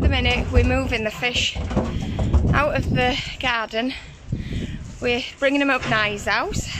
at the minute we're moving the fish out of the garden. We're bringing them up Nye's house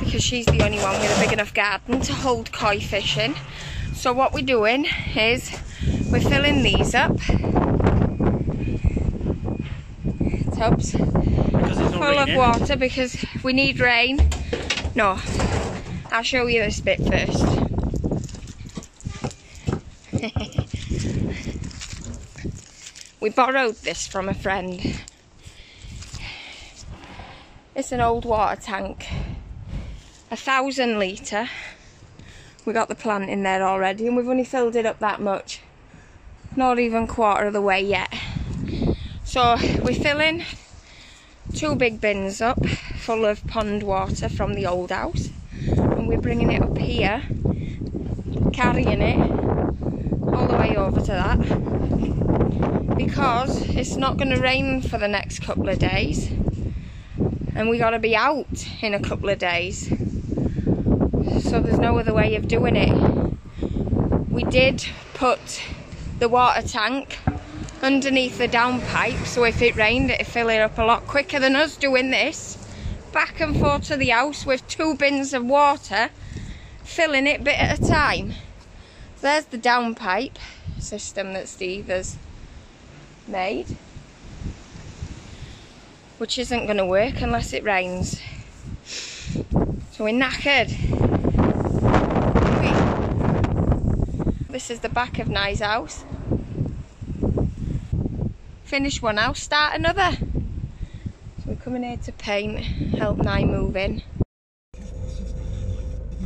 because she's the only one with a big enough garden to hold koi fish in. So what we're doing is we're filling these up. Tubs full of water because we need rain. No, I'll show you this bit first. we borrowed this from a friend. It's an old water tank, a thousand litre. We got the plant in there already and we've only filled it up that much. Not even quarter of the way yet. So we're filling two big bins up full of pond water from the old house and we're bringing it up here carrying it all the way over to that because it's not going to rain for the next couple of days. And we got to be out in a couple of days. So there's no other way of doing it. We did put the water tank underneath the downpipe so if it rained it'd fill it up a lot quicker than us doing this. Back and forth to the house with two bins of water filling it bit at a time. There's the downpipe system that Steve has made which isn't going to work unless it rains so we're knackered this is the back of Nye's house finish one house, start another. So we're coming here to paint, help Nye move in.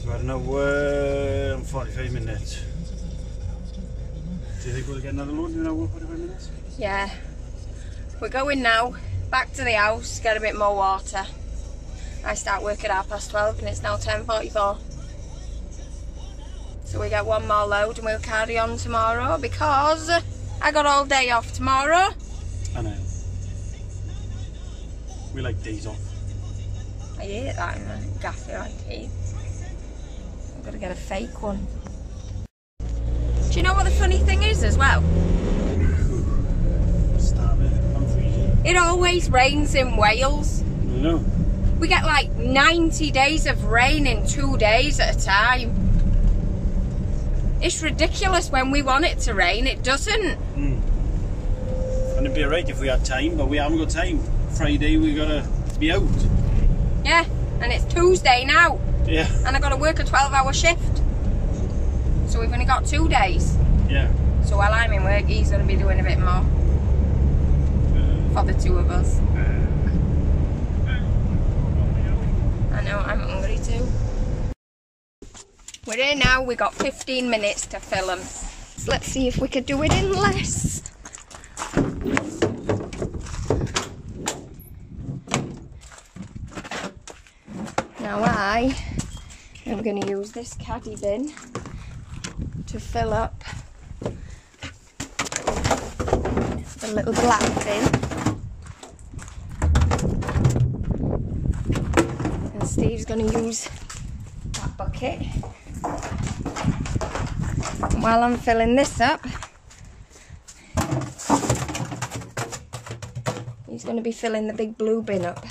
So I don't know, uh, 45 minutes. Do you think we'll get another load in another 45 minutes? Yeah. We're going now, back to the house, get a bit more water. I start work at half past 12 and it's now 10.44. So we get one more load and we'll carry on tomorrow because I got all day off tomorrow. I know. We like days off. I hate that in a gaffy like he. I've got to get a fake one. Do you know what the funny thing is as well? Stop it. I'm freezing. It always rains in Wales. I know. We get like 90 days of rain in two days at a time. It's ridiculous when we want it to rain, it doesn't. Mm. And it'd be alright if we had time, but we haven't got time. Friday we gotta be out. Yeah, and it's Tuesday now. Yeah. And I gotta work a 12 hour shift. So we've only got two days. Yeah. So while I'm in work, he's gonna be doing a bit more. For the two of us. I know, I'm hungry too. We're here now, we got 15 minutes to film. So let's see if we could do it in less. Now I am going to use this caddy bin to fill up the little black bin. And Steve's going to use that bucket. And while I'm filling this up, he's going to be filling the big blue bin up.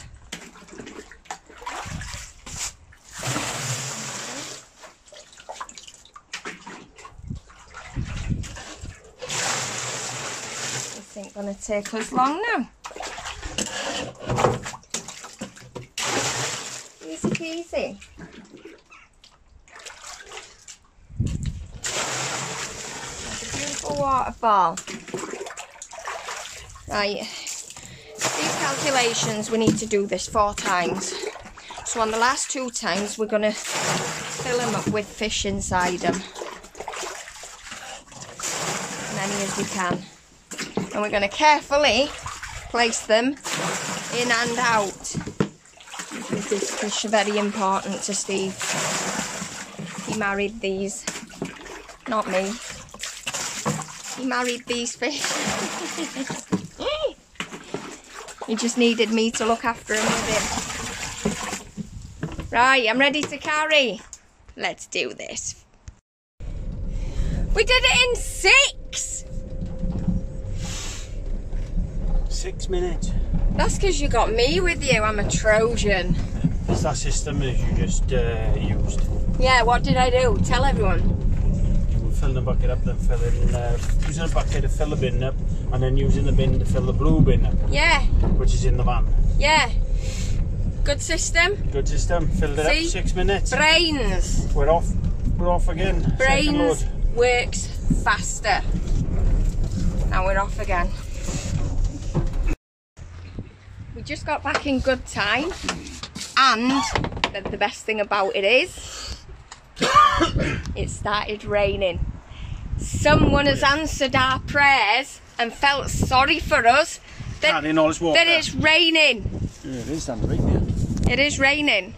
This ain't going to take us long now. Easy peasy. That's a beautiful waterfall. Right, these calculations, we need to do this four times. So on the last two times, we're going to fill them up with fish inside them. As many as we can. And we're going to carefully place them in and out. This fish very important to Steve. He married these, not me. He married these fish. he just needed me to look after him with him. Right, I'm ready to carry. Let's do this. We did it in six! Six minutes. That's because you got me with you. I'm a Trojan. It's that system that you just uh, used. Yeah, what did I do? Tell everyone. You fill the bucket up, then fill in, uh, using a bucket to fill the bin up, and then using the bin to fill the blue bin up, Yeah, which is in the van. yeah. Good system. Good system. Filled it See? up, six minutes. Brains. We're off. We're off again. Brains works faster. Now we're off again. We just got back in good time, and the, the best thing about it is it started raining. Someone has answered our prayers and felt sorry for us that, Carrying all this water. that it's raining. Yeah, it is standing right there. It is raining.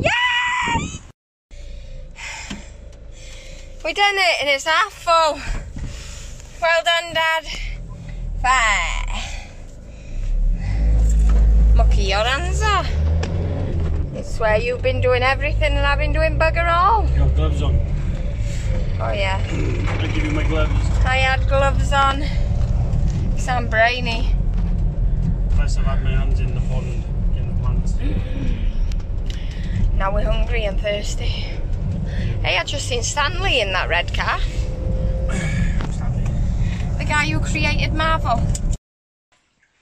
Yay! We done it and it's half full. Well done, Dad. Bye. Mucky your hands are. Swear you've been doing everything and I've been doing bugger all. You got gloves on. Oh yeah, I'll give you my gloves. I had gloves on. Cause I'm brainy. Plus I've had my hands in the pond, in the plants. Now we're hungry and thirsty. Hey, I just seen Stan Lee in that red car. The guy who created Marvel.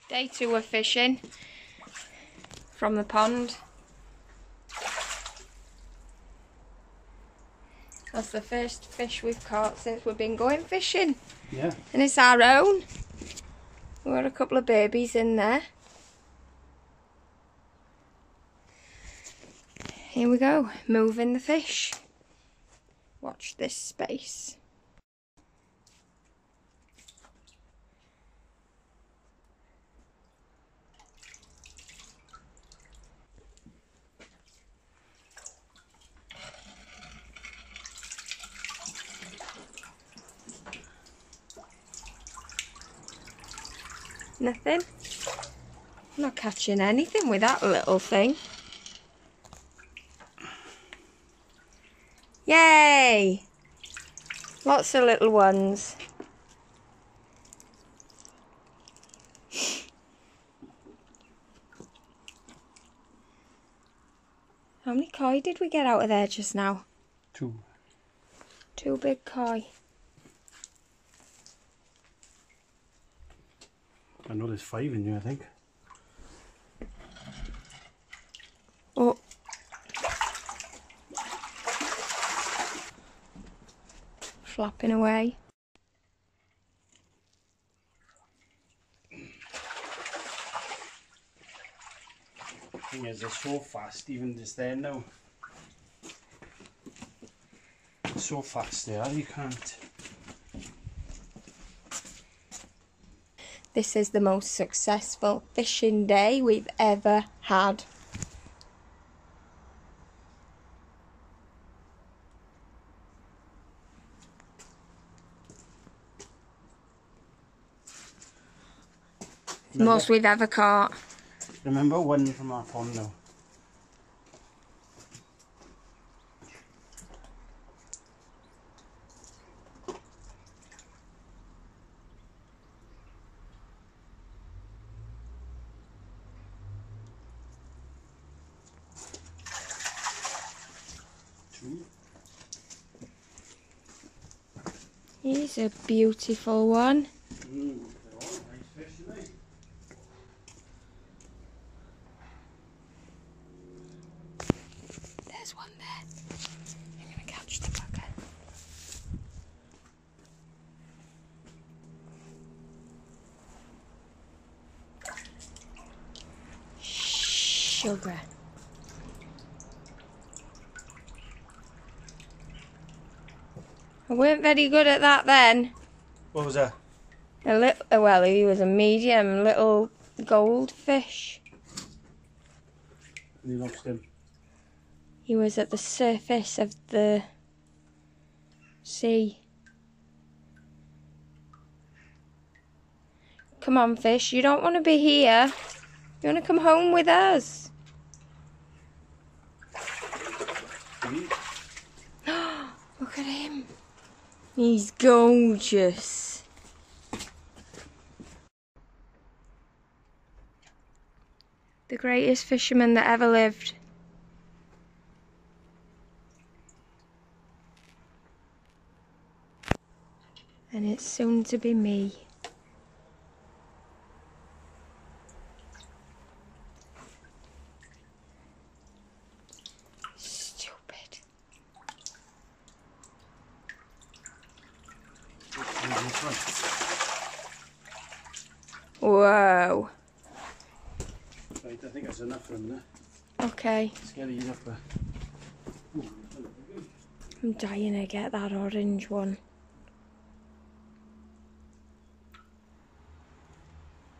Day two of fishing from the pond. That's the first fish we've caught since we've been going fishing. Yeah. And it's our own. We've got a couple of babies in there. Here we go, moving the fish. Watch this space. Nothing. I'm not catching anything with that little thing. Yay! Lots of little ones. How many koi did we get out of there just now? Two. Two big koi. I know there's five in you, I think. Oh. Flapping away. thing is, they're so fast, even just there now. So fast they are, you can't. This is the most successful fishing day we've ever had. Remember, Most we've ever caught. remember one from our pond now. He's a beautiful one. There's one there. I'm gonna catch the bugger. Sugar. I weren't very good at that then. What was that? A little, uh, well, he was a medium little goldfish. You lost him. He was at the surface of the sea. Come on, fish. You don't want to be here. You want to come home with us. Look at him. He's gorgeous. The greatest fisherman that ever lived. And it's soon to be me. Whoa. Right, I think that's enough for him there. Okay. Scary enough for. I'm dying to get that orange one.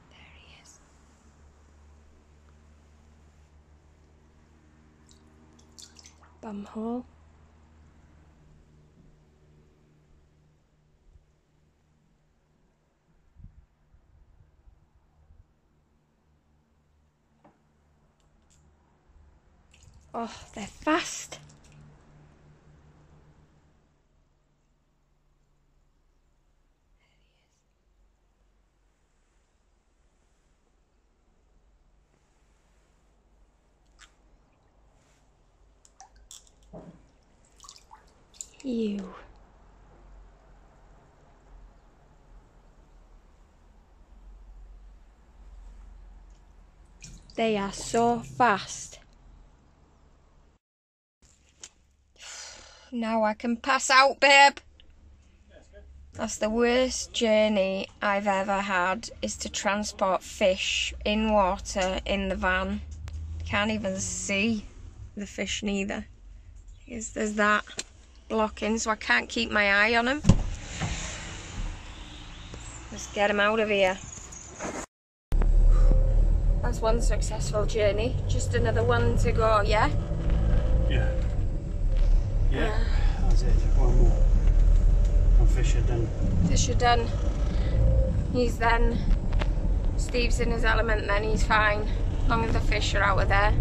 There he is. Bumhole. Oh, they're fast. You. They are so fast. Now I can pass out, babe. That's the worst journey I've ever had is to transport fish in water in the van. Can't even see the fish neither. Because there's that blocking, so I can't keep my eye on them. Let's get him out of here. That's one successful journey. Just another one to go, yeah? Yeah. Yeah. That's it. One more. And fish are done. Fish are done. He's then. Steve's in his element then, he's fine. As long as the fish are out of there.